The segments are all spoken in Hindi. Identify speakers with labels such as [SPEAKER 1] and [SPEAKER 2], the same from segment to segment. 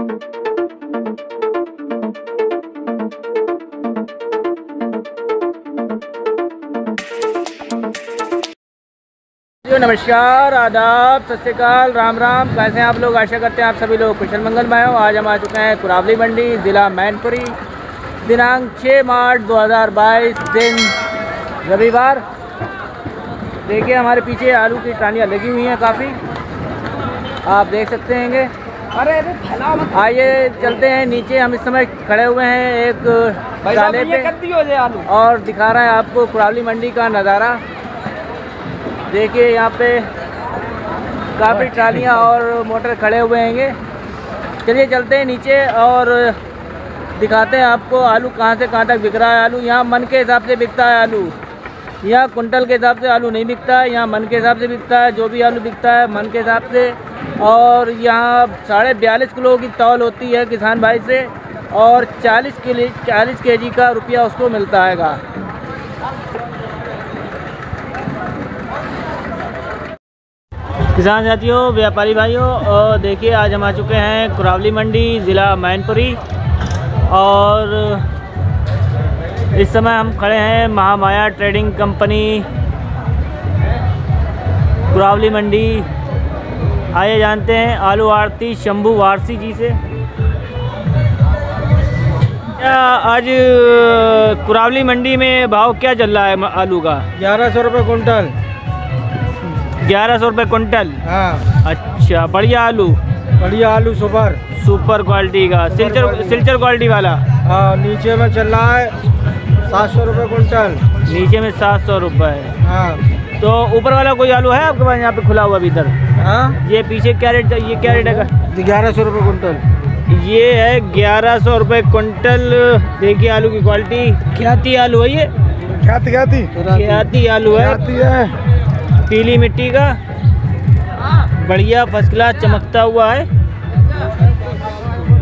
[SPEAKER 1] नमस्कार, आदाब, सत श्रीकाल, राम राम। कैसे हैं आप लोग? आशा करते हैं आप सभी लोग कुशल मंगल में हो। आज हम आ चुके हैं कुरावली मंडी, ज़िला मैनपुरी। दिनांक 6 मार्च 2022 दिन रविवार। देखिए, हमारे पीछे आलू की टानियाँ लगी हुई हैं काफ़ी। आप देख सकते हैंगे।
[SPEAKER 2] अरे अरे मत।
[SPEAKER 1] आइए चलते हैं नीचे हम इस समय खड़े हुए हैं एक
[SPEAKER 2] ये
[SPEAKER 1] पे।
[SPEAKER 2] आलू।
[SPEAKER 1] और दिखा रहा है आपको कुरावली मंडी का नज़ारा। देखिए यहाँ पे काफ़ी ट्रालियाँ और मोटर खड़े हुए हैंगे। चलिए चलते हैं नीचे और दिखाते हैं आपको आलू कहाँ से कहाँ तक बिक रहा है आलू। यहाँ मन के हिसाब से बिकता है आलू। यहाँ कुंटल के हिसाब से आलू नहीं बिकता है, यहाँ मन के हिसाब से बिकता है, जो भी आलू बिकता है मन के हिसाब से। और यहाँ साढ़े बयालीस किलो की तौल होती है किसान भाई से, और चालीस किलो, चालीस के जी का रुपया उसको मिलता हैगा किसान साथियों, व्यापारी भाइयों और देखिए आज हम आ चुके हैं कुरावली मंडी, ज़िला मैनपुरी। और इस समय हम खड़े हैं महामाया ट्रेडिंग कंपनी कुरावली मंडी। आइए जानते हैं आलू आरती शंभू वारसी जी से। क्या आज कुरावली मंडी में भाव क्या चल रहा है आलू का?
[SPEAKER 2] ग्यारह सौ रुपये कुंटल
[SPEAKER 1] ग्यारह सौ रुपये कुंटल
[SPEAKER 2] हाँ।
[SPEAKER 1] अच्छा बढ़िया आलू।
[SPEAKER 2] बढ़िया आलू सुपर।
[SPEAKER 1] सुपर क्वालिटी का। सिल्चर
[SPEAKER 2] क्वालिटी।
[SPEAKER 1] सिल्चर क्वालिटी वाला?
[SPEAKER 2] हाँ नीचे में चल रहा है। सात सौ रुपये कुंटल
[SPEAKER 1] नीचे में सात सौ रुपये।
[SPEAKER 2] हाँ।
[SPEAKER 1] तो ऊपर वाला कोई आलू है आपके पास यहाँ पे खुला हुआ अभी इधर?
[SPEAKER 2] हाँ?
[SPEAKER 1] ये पीछे क्या रेट ये क्या रेट है
[SPEAKER 2] ग्यारह सौ रुपये कुंटल
[SPEAKER 1] ये है ग्यारह सौ रुपये कुंटल देखिए आलू की क्वालिटी। ख्याति आलू है ये।
[SPEAKER 2] ख्याति ख्याति।
[SPEAKER 1] ख्याति। आलू है।
[SPEAKER 2] है।
[SPEAKER 1] पीली मिट्टी का। बढ़िया फ़र्स्ट क्लास चमकता हुआ है।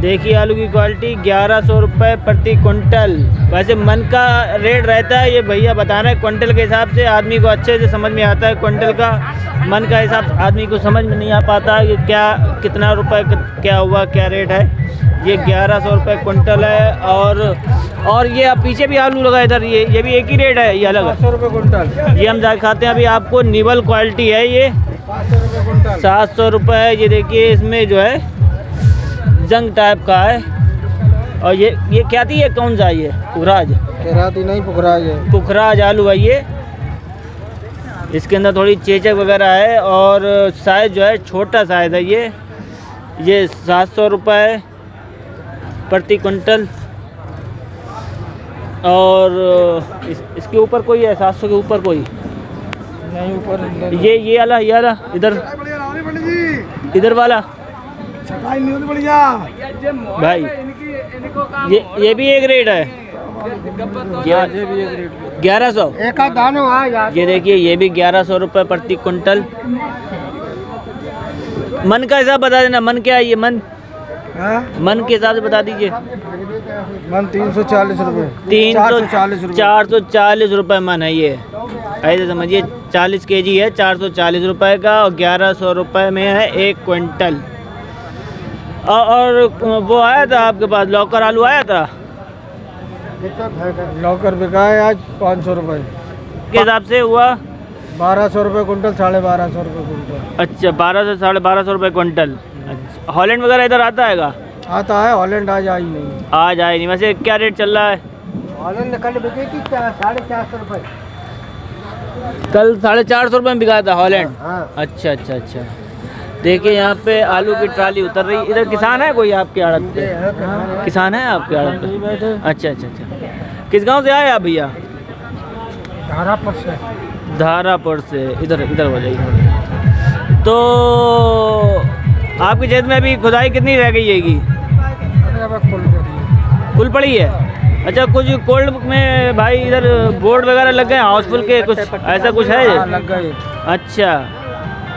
[SPEAKER 1] देखिए आलू की क्वालिटी ग्यारह सौ रुपये प्रति कुंटल वैसे मन का रेट रहता है ये भैया बता रहे हैं कुंटल के हिसाब से आदमी को अच्छे से समझ में आता है क्विंटल का मन का हिसाब आदमी को समझ में नहीं आ पाता कि क्या कितना रुपए क्या हुआ क्या रेट है। ये ग्यारह सौ रुपये कुंटल है और और ये पीछे भी आलू लगा इधर ये ये भी एक ही रेट है ये अलग
[SPEAKER 2] सात सौ रुपये कुंटल
[SPEAKER 1] ये हम दिखाते हैं अभी आपको निवल क्वालिटी है ये।
[SPEAKER 2] सात सौ रुपये
[SPEAKER 1] सात सौ रुपये है ये देखिए इसमें जो है जंग टाइप का है। और ये ये क्या थी ये कौन सा ये? पुखराज
[SPEAKER 2] नहीं पुखराज है।
[SPEAKER 1] पुखराज आलू है ये। इसके अंदर थोड़ी चेचक वगैरह है और साइज़ जो है छोटा साइज़ है ये। ये सात सौ रुपये प्रति कुंटल और इस, इसके ऊपर कोई है? सात सौ के ऊपर कोई?
[SPEAKER 2] नहीं ऊपर
[SPEAKER 1] ये ये वाला ये वाला इधर। इधर वाला।
[SPEAKER 2] बढ़िया।
[SPEAKER 1] भाई ये ये भी एक रेट है। ग्यारह सौ।
[SPEAKER 2] आ
[SPEAKER 1] ये देखिए ये भी ग्यारह सौ रुपये प्रति कुंटल मन का हिसाब बता देना मन क्या है ये मन?
[SPEAKER 2] हाँ?
[SPEAKER 1] मन के हिसाब से बता दीजिए।
[SPEAKER 2] मन तीन सौ चालीस रुपये
[SPEAKER 1] तीन सौ
[SPEAKER 2] चालीस
[SPEAKER 1] चार सौ चालीस रुपये मन है ये। ऐसे समझिए चालीस के जी है चार सौ चालीस रुपये का और ग्यारह सौ रुपये में है एक क्विंटल। और, वो आया था आपके पास? लॉकर आलू आया था?
[SPEAKER 2] लॉकर बिका है आज पाँच सौ रुपये।
[SPEAKER 1] के हिसाब से हुआ?
[SPEAKER 2] बारह सौ रुपये कुंटल साढ़े बारह सौ रुपये कुंटल।
[SPEAKER 1] अच्छा बारह से साढ़े बारह सौ रुपये क्विंटल अच्छा हॉलैंड वगैरह इधर आता हैगा
[SPEAKER 2] आता है हॉलैंड आज आई नहीं।
[SPEAKER 1] आज आए नहीं। वैसे क्या रेट चल रहा है?
[SPEAKER 2] हॉलैंड कल बिकेगी साढ़े चार सौ रुपये।
[SPEAKER 1] कल साढ़े चार सौ रुपये में बिका था हॉलैंड?
[SPEAKER 2] हाँ।
[SPEAKER 1] अच्छा अच्छा अच्छा। देखिए यहाँ पे आलू की ट्राली उतर रही। इधर किसान है कोई आपके आड़त पे? किसान है आपके आड़त पे? अच्छा अच्छा अच्छा। किस गाँव से आए आप भैया?
[SPEAKER 2] धारापुर से।
[SPEAKER 1] धारापुर से। इधर इधर हो जाइए। तो आपके खेत में अभी खुदाई कितनी रह गई हैगी
[SPEAKER 2] कुल
[SPEAKER 1] फुल पड़ी है? अच्छा कुछ कोल्ड में भाई इधर बोर्ड वगैरह लग गए हाउसफुल के कुछ? ऐसा कुछ है?
[SPEAKER 2] हाँ, लग गए।
[SPEAKER 1] अच्छा।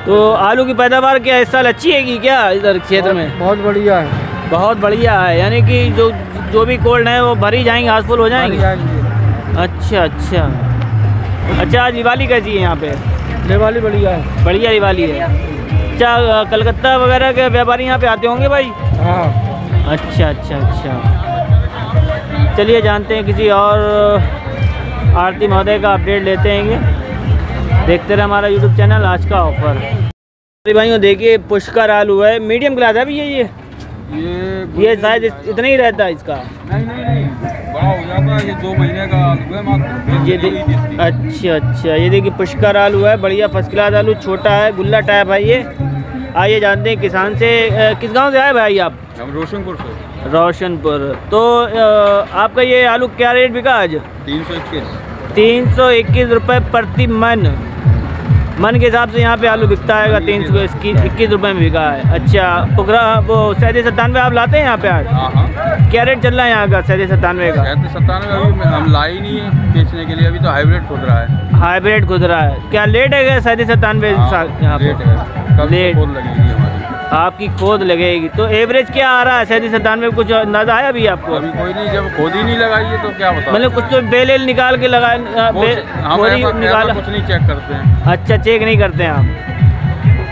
[SPEAKER 1] तो आलू की पैदावार क्या इस साल अच्छी हैगी क्या इधर क्षेत्र में?
[SPEAKER 2] बहुत बढ़िया है।
[SPEAKER 1] बहुत बढ़िया है यानी कि जो जो भी कोल्ड है वो भरी जाएँगे हाउसफुल हो जाएँगे?
[SPEAKER 2] जाएँगे।
[SPEAKER 1] अच्छा अच्छा। अच्छा आज दिवाली कैसी है यहाँ पे?
[SPEAKER 2] दिवाली बढ़िया है।
[SPEAKER 1] बढ़िया दिवाली है। अच्छा कलकत्ता वगैरह के व्यापारी यहाँ पे आते होंगे भाई?
[SPEAKER 2] हाँ।
[SPEAKER 1] अच्छा अच्छा अच्छा। चलिए जानते हैं किसी और आरती महोदय का अपडेट लेते हैं। देखते रहे हमारा यूट्यूब चैनल आज का ऑफ़र अरे भाइयों देखिए पुष्कर आलू है। मीडियम क्लास है भैया ये?
[SPEAKER 2] ये
[SPEAKER 1] ये शायद इतना ही रहता है इसका?
[SPEAKER 2] नहीं नहीं नहीं। बड़ा हो जाता है ये दो महीने का आलू है
[SPEAKER 1] ये अच्छा अच्छा। ये देखिए पुष्कर आलू है बढ़िया फ़र्स्ट क्लास आलू छोटा है गुल्ला टाइप है ये। आइए जानते हैं किसान से किस गाँव से आए भाई आप?
[SPEAKER 2] हम रोशनपुर से।
[SPEAKER 1] रोशनपुर। तो आपका ये आलू क्या रेट बिका आज?
[SPEAKER 2] तीन सौ इक्कीस।
[SPEAKER 1] तीन सौ इक्कीस रुपये प्रति मन। मन के हिसाब से यहाँ पे आलू बिकता है तीन सौ इक्कीस रुपये में बिका है। अच्छा पुखरा वो सैंतीस सत्तानवे आप लाते हैं यहाँ पे आज?
[SPEAKER 2] हाँ हाँ।
[SPEAKER 1] क्या रेट चल रहा है यहाँ का सैंतीस सत्तानवे का?
[SPEAKER 2] सैंतीस सत्तानवे अभी हम लाए नहीं है बेचने के लिए अभी तो हाईब्रिड खुद रहा है।
[SPEAKER 1] हाईब्रिड खुद रहा है। क्या लेट है सैंतीस सत्तानवे
[SPEAKER 2] हाँ,
[SPEAKER 1] यहाँ पे?
[SPEAKER 2] है।
[SPEAKER 1] लेट। आपकी खोद लगेगी। तो एवरेज क्या आ रहा है? सैंतीस सत्तानवे में कुछ अंदाज़ा आया अभी आपको?
[SPEAKER 2] अभी कोई नहीं जब खोद ही नहीं लगाई है तो क्या बता
[SPEAKER 1] मतलब कुछ तो बेलेल निकाल के लगा निकाला
[SPEAKER 2] कुछ नहीं चेक करते हैं।
[SPEAKER 1] अच्छा चेक नहीं करते हैं आप।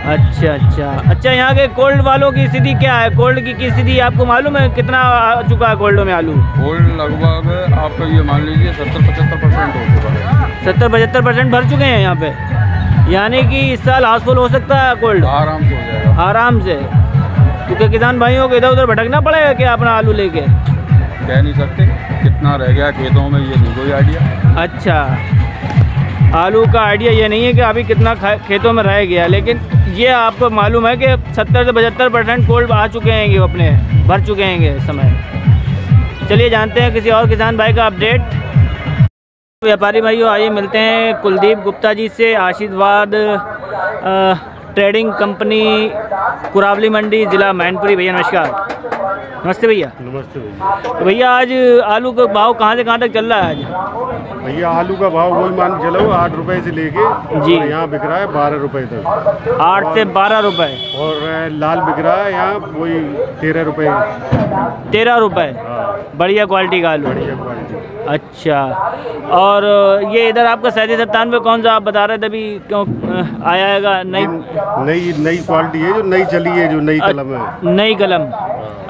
[SPEAKER 1] अच्छा अच्छा। अच्छा यहाँ के कोल्ड वालों की स्थिति क्या है? कोल्ड की की स्थिति आपको मालूम है? कितना आ चुका है कोल्ड में आलू?
[SPEAKER 2] कोल्ड लगभग आपका ये मान लीजिए सत्तर पचहत्तर परसेंट हो चुका है।
[SPEAKER 1] सत्तर पचहत्तर परसेंट भर चुके हैं यहाँ पे। यानी कि इस साल हाउसफुल हो सकता है कोल्ड?
[SPEAKER 2] आराम से हो जाएगा।
[SPEAKER 1] आराम से। क्योंकि किसान भाइयों को इधर उधर भटकना पड़ेगा क्या अपना आलू लेके?
[SPEAKER 2] कह नहीं सकते। कितना रह गया खेतों में ये नहीं कोई आइडिया
[SPEAKER 1] अच्छा। आलू का आइडिया ये नहीं है कि अभी कितना खेतों में रह गया लेकिन ये आपको मालूम है कि सत्तर से पचहत्तर परसेंट कोल्ड आ चुके हैं ये अपने भर चुके हैं इस समय। चलिए जानते हैं किसी और किसान भाई का अपडेट। व्यापारी भाइयों आइए मिलते हैं कुलदीप गुप्ता जी से आशीर्वाद ट्रेडिंग कंपनी कुरावली मंडी ज़िला मैनपुरी। भैया नमस्कार। नमस्ते भैया।
[SPEAKER 3] नमस्ते भैया।
[SPEAKER 1] तो भैया आज आलू का भाव कहाँ से कहाँ तक चल रहा है आज?
[SPEAKER 3] भैया आलू का भाव वही मान के चलो आठ रुपए से लेके
[SPEAKER 1] जी।
[SPEAKER 3] यहाँ बिक रहा है बारह रुपए तक।
[SPEAKER 1] आठ से बारह रुपए।
[SPEAKER 3] और लाल बिक रहा है यहाँ वही तेरह रुपए।
[SPEAKER 1] तेरह रुपए?
[SPEAKER 3] हाँ।
[SPEAKER 1] बढ़िया क्वालिटी का आलू।
[SPEAKER 3] बढ़िया क्वालिटी
[SPEAKER 1] अच्छा। और ये इधर आपका सैंतीस सत्तानवे कौन सा आप बता रहे थे अभी क्यों आया है नई?
[SPEAKER 3] नई नई क्वालिटी है जो नई चली है जो नई कलम है।
[SPEAKER 1] नई कलम।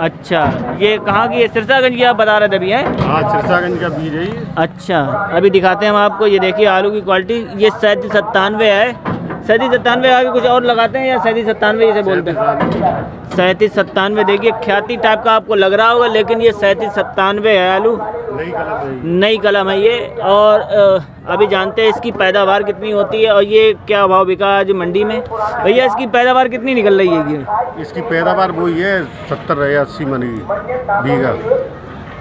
[SPEAKER 1] अच्छा। ये कहाँ की है? सिरसागंज की आप बता रहे थे अभी हैं?
[SPEAKER 3] हाँ सिरसागंज का बीज है
[SPEAKER 1] अच्छा। अभी दिखाते हैं हम आपको ये देखिए आलू की क्वालिटी ये सैंतीस सत्तानवे है। सैंतीस सत्तानवे आगे कुछ और लगाते हैं या सैंतीस सत्तानवे जैसे बोलते हैं? सैंतीस सत्तानवे देखिए ख्याति टाइप का आपको लग रहा होगा लेकिन ये सैंतीस सत्तानवे है आलू।
[SPEAKER 3] नई कलम है ये।
[SPEAKER 1] है और अभी जानते हैं इसकी पैदावार कितनी होती है और ये क्या भाव बिका आज मंडी में? भैया इसकी पैदावार कितनी निकल रही है ये
[SPEAKER 3] इसकी पैदावार वो ये सत्तर या अस्सी मन बीघा।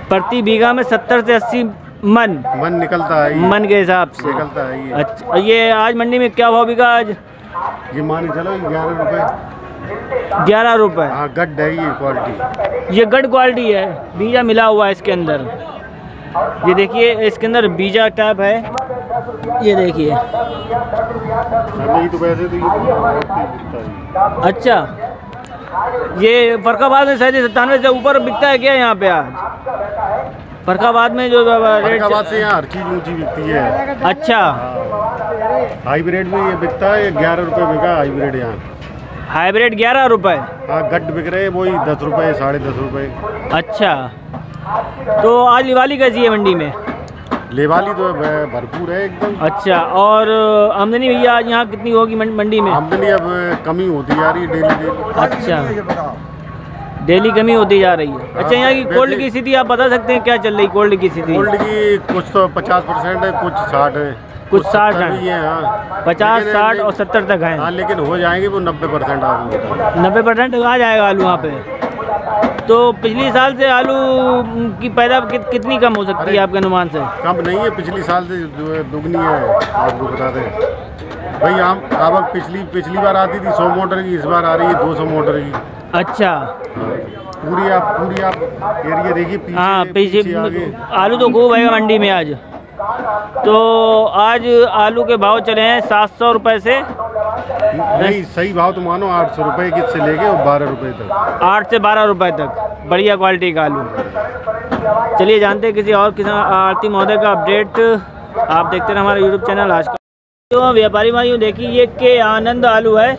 [SPEAKER 1] प्रति बीघा में सत्तर से अस्सी मन?
[SPEAKER 3] मन निकलता है
[SPEAKER 1] मन के हिसाब से।
[SPEAKER 3] निकलता है ये।
[SPEAKER 1] अच्छा ये आज मंडी में क्या भाव बिका आज?
[SPEAKER 3] ये मान चलो ग्यारह रुपए।
[SPEAKER 1] ग्यारह रुपए।
[SPEAKER 3] हाँ गड्ढ है ये क्वालिटी
[SPEAKER 1] ये गढ़ क्वालिटी है बीजा मिला हुआ है इसके अंदर। ये देखिए इसके अंदर बीजा टाइप है। ये देखिए।
[SPEAKER 3] तो तो
[SPEAKER 1] अच्छा ये फरकाबाद में सैंतीस सत्तानवे से ऊपर बिकता है क्या यहाँ पे आज? फरकाबाद में जो
[SPEAKER 3] फरकाबाद से यहाँ हर चीज़ ऊँची बिकती है।
[SPEAKER 1] अच्छा।
[SPEAKER 3] हाइब्रिड में ये बिकता है ग्यारह रुपए बिका हाइब्रिड यहाँ।
[SPEAKER 1] हाइब्रिड ग्यारह रुपए
[SPEAKER 3] हाँ गड्ढ बिक रहे वही दस रुपए साढ़े दस रुपए
[SPEAKER 1] अच्छा। तो आज दिवाली कैसी है मंडी में?
[SPEAKER 3] लेवाली तो भरपूर है एकदम।
[SPEAKER 1] अच्छा और आमदनी भैया आज यहाँ कितनी होगी मंडी में?
[SPEAKER 3] आमदनी अब कमी होती जा रही है डेली डेली।
[SPEAKER 1] अच्छा। डेली कमी होती जा रही है। अच्छा यहाँ की कोल्ड की स्थिति आप बता सकते हैं क्या चल रही कोल्ड की स्थिति?
[SPEAKER 3] गोल्ड की कुछ तो पचास परसेंट है कुछ साठ है।
[SPEAKER 1] कुछ 60
[SPEAKER 3] 70
[SPEAKER 1] है।
[SPEAKER 3] है हाँ।
[SPEAKER 1] पचास साठ और सत्तर तक
[SPEAKER 3] हाँ।
[SPEAKER 1] है
[SPEAKER 3] लेकिन हो जाएँगे वो नब्बे परसेंट आदमी
[SPEAKER 1] नब्बे परसेंट आ जाएगा आलू वहाँ पे। तो पिछले साल से आलू की पैदा कि, कितनी कम हो सकती है आपके अनुमान से?
[SPEAKER 3] कम नहीं है पिछले साल से है दुगनी है आपको बता दें। भाई हम आवक पिछली पिछली बार आती थी सौ मोटर की इस बार आ रही है दो सौ मोटर की।
[SPEAKER 1] अच्छा।
[SPEAKER 3] पूरी आप पूरी आप एरिया देखिए पीछे
[SPEAKER 1] हाँ
[SPEAKER 3] पीछे
[SPEAKER 1] पीछे आलू तो खूब है मंडी में आज। तो आज आलू के भाव चले हैं सात सौ रुपये से।
[SPEAKER 3] नहीं सही भाव तो मानो आठ सौ रुपये की से लेके और बारह रुपये तक।
[SPEAKER 1] आठ से बारह रुपए तक बढ़िया क्वालिटी का आलू। चलिए जानते हैं किसी और किसान आरती महोदय का अपडेट आप देखते रहे हमारा यूट्यूब चैनल आज का। तो व्यापारी भाइयों देखिए ये के आनंद आलू है।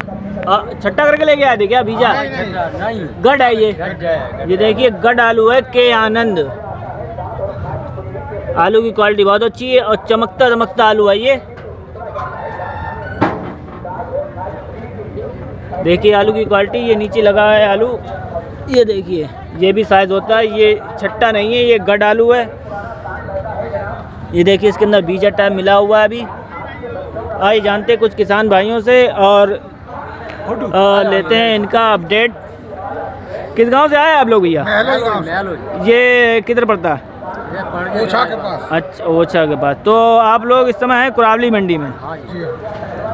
[SPEAKER 1] छट्टा करके लेके आए थे क्या बीजा गढ़ है ये। ये देखिए गढ़ आलू है के आनंद। आलू की क्वालिटी बहुत अच्छी है और चमकता चमकता आलू है ये। देखिए आलू की क्वालिटी ये नीचे लगा है आलू। ये देखिए ये भी साइज़ होता है ये छट्टा नहीं है ये गढ़ आलू है। ये देखिए इसके अंदर बीजा टाइप मिला हुआ है अभी। आइए जानते कुछ किसान भाइयों से और आ, लेते हैं इनका अपडेट। किस गाँव से आए आप लोग भैया? ये किधर पड़ता? है
[SPEAKER 4] ओछा के पास।
[SPEAKER 1] अच्छा ओछा के पास। तो आप लोग इस समय हैं कुरावली मंडी में?
[SPEAKER 4] हाँ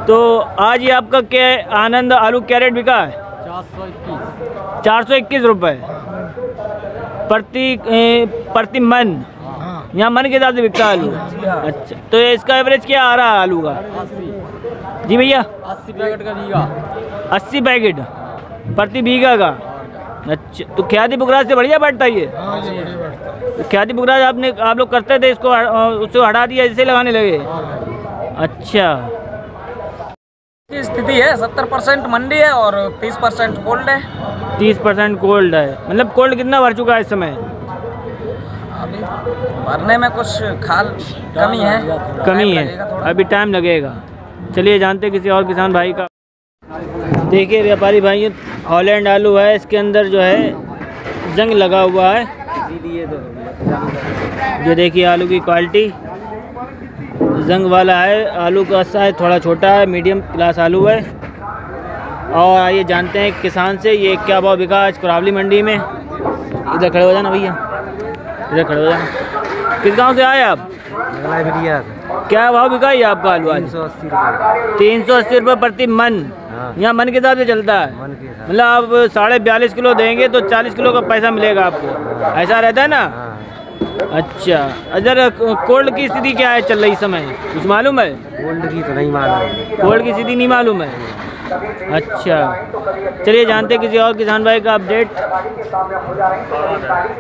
[SPEAKER 1] तो आज ये आपका क्या आनंद आलू क्या रेट बिका है?
[SPEAKER 4] चार सौ इक्कीस।
[SPEAKER 1] चार सौ इक्कीस रुपये प्रति प्रति मन।
[SPEAKER 4] हाँ।
[SPEAKER 1] यहाँ मन के हिसाब से बिकता है आलू? अच्छा तो इसका एवरेज क्या आ रहा है आलू का? जी भैया।
[SPEAKER 4] अस्सी पैकेट का बीघा।
[SPEAKER 1] अस्सी पैकेट प्रति बीघा का। अच्छा तो ख्याति बुगराज से बढ़िया बैठता है ये
[SPEAKER 4] हाँ। बैठता
[SPEAKER 1] तो ख्याति बुगराज आपने आप लोग करते थे इसको उसको हटा दिया इसे लगाने लगे? अच्छा।
[SPEAKER 5] की स्थिति है सत्तर परसेंट मंडी है और तीस परसेंट कोल्ड है।
[SPEAKER 1] तीस परसेंट कोल्ड है। मतलब कोल्ड कितना भर चुका है इस समय?
[SPEAKER 5] अभी भरने में कुछ खाल कमी है।
[SPEAKER 1] कमी है। अभी टाइम लगेगा। चलिए जानते किसी और किसान भाई का। देखिए व्यापारी भाई हॉलैंड आलू है, इसके अंदर जो है जंग लगा हुआ है। ये देखिए आलू की क्वालिटी। जंग वाला है, आलू का साइज़ थोड़ा छोटा है मीडियम क्लास आलू है। और आइए जानते हैं किसान से, ये क्या भाव बिका आज कुरावली मंडी में? इधर खड़े हो जाना भैया। इधर खड़े हो जाना। किस गाँव से आए आप? क्या भाव बिका ये आपका आलू आज? तीन सौ अस्सी रुपये। प्रति मन।
[SPEAKER 4] हाँ।
[SPEAKER 1] यहाँ मन के हिसाब से चलता है। मतलब आप साढ़े बयालीस किलो देंगे तो चालीस किलो का पैसा मिलेगा आपको। ऐसा रहता है ना?
[SPEAKER 4] हाँ।
[SPEAKER 1] अच्छा। अगर कोल्ड की स्थिति क्या है चल रही समय? कुछ मालूम है?
[SPEAKER 4] गोल्ड की तो नहीं मालूम।
[SPEAKER 1] कोल्ड की स्थिति नहीं मालूम है? अच्छा। चलिए जानते किसी और किसान भाई का अपडेट